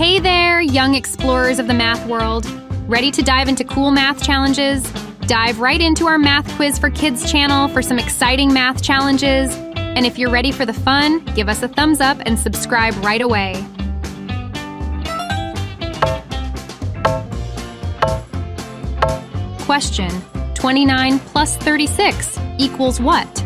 Hey there, young explorers of the math world. Ready to dive into cool math challenges? Dive right into our Math Quiz for Kids channel for some exciting math challenges. And if you're ready for the fun, give us a thumbs up and subscribe right away. Question 29 plus 36 equals what?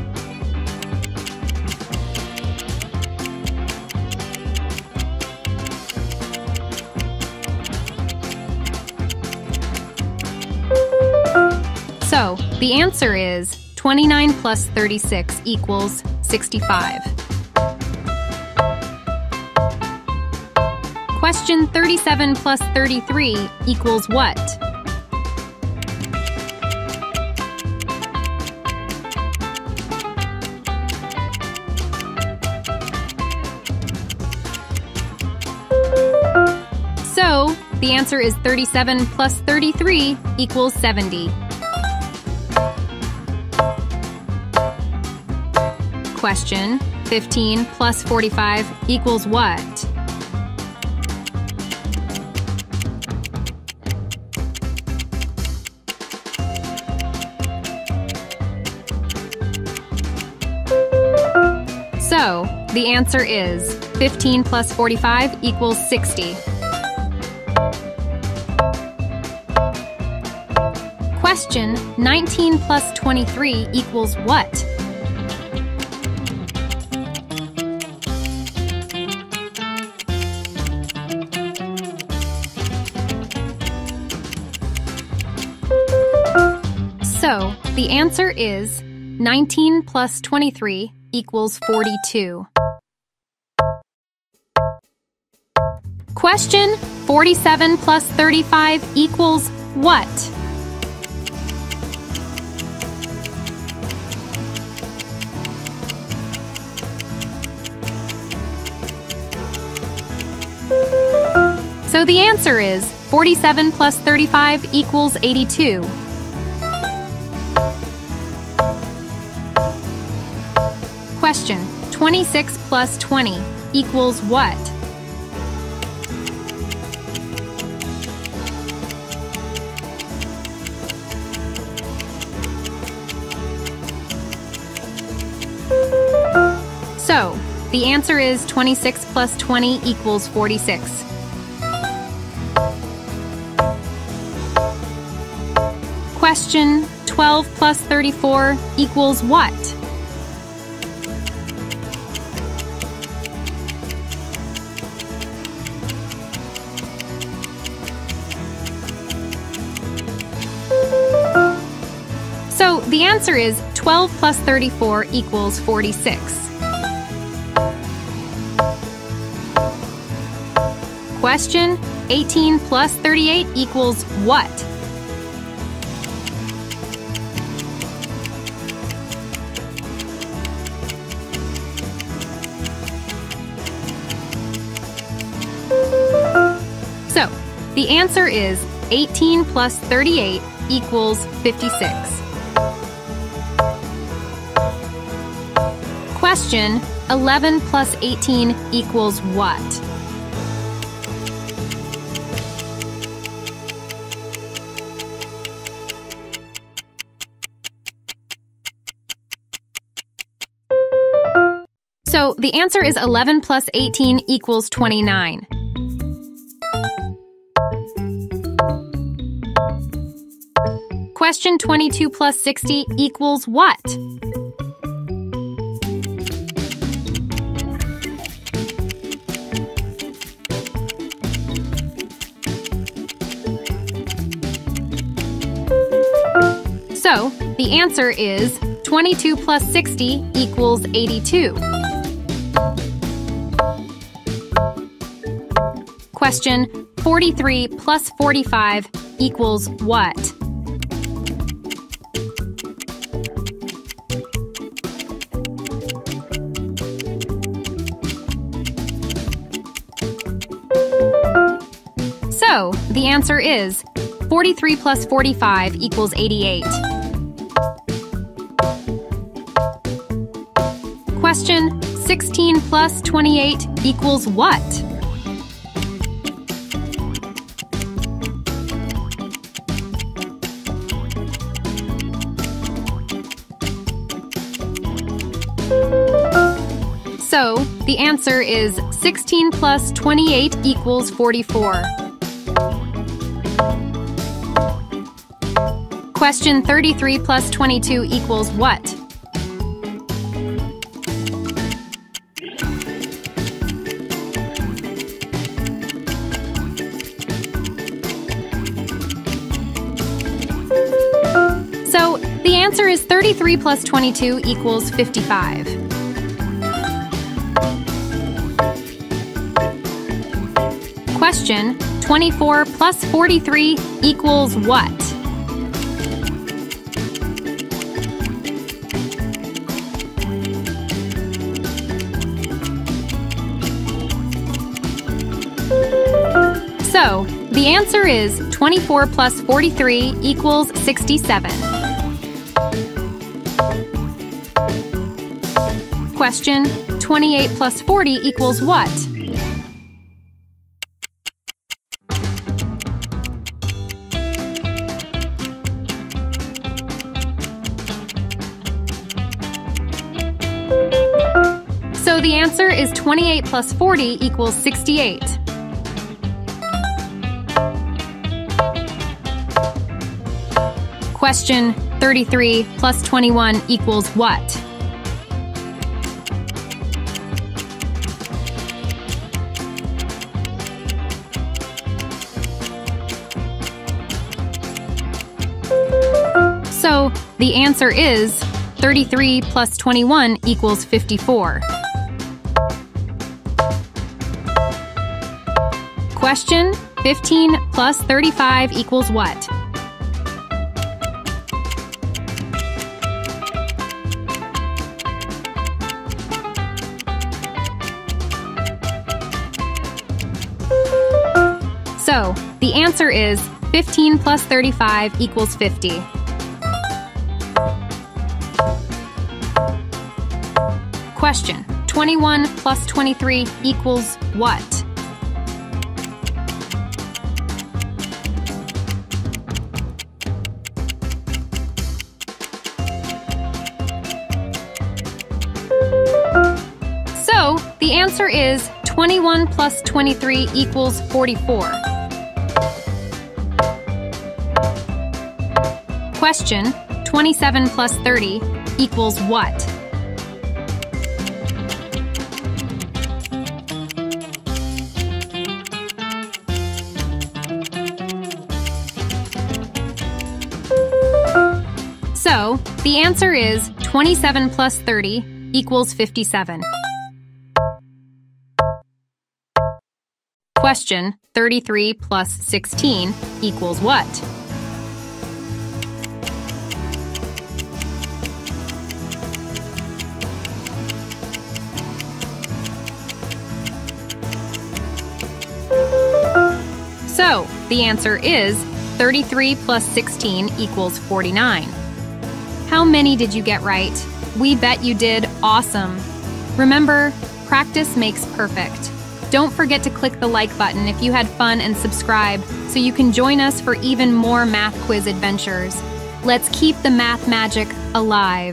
So, the answer is 29 plus 36 equals 65. Question 37 plus 33 equals what? So, the answer is 37 plus 33 equals 70. Question 15 plus 45 equals what? So, the answer is 15 plus 45 equals 60. Question 19 plus 23 equals what? The answer is 19 plus 23 equals 42. Question 47 plus 35 equals what? So the answer is 47 plus 35 equals 82. 26 plus 20 equals what? So, the answer is 26 plus 20 equals 46. Question 12 plus 34 equals what? The answer is 12 plus 34 equals 46. Question 18 plus 38 equals what? So, the answer is 18 plus 38 equals 56. Question 11 plus 18 equals what? So the answer is 11 plus 18 equals 29. Question 22 plus 60 equals what? The answer is 22 plus 60 equals 82. Question 43 plus 45 equals what? So, the answer is 43 plus 45 equals 88. question 16 plus 28 equals what? So, the answer is 16 plus 28 equals 44. Question 33 plus 22 equals what? Answer is 33 plus 22 equals 55. Question 24 plus 43 equals what? So, the answer is 24 plus 43 equals 67. Question 28 plus 40 equals what? So the answer is 28 plus 40 equals 68. Question 33 plus 21 equals what? So the answer is 33 plus 21 equals 54. Question 15 plus 35 equals what? So, the answer is 15 plus 35 equals 50. Question 21 plus 23 equals what? So, the answer is 21 plus 23 equals 44. Question 27 plus 30 equals what? So, the answer is 27 plus 30 equals 57. Question 33 plus 16 equals what? The answer is 33 plus 16 equals 49. How many did you get right? We bet you did awesome. Remember, practice makes perfect. Don't forget to click the like button if you had fun and subscribe so you can join us for even more math quiz adventures. Let's keep the math magic alive.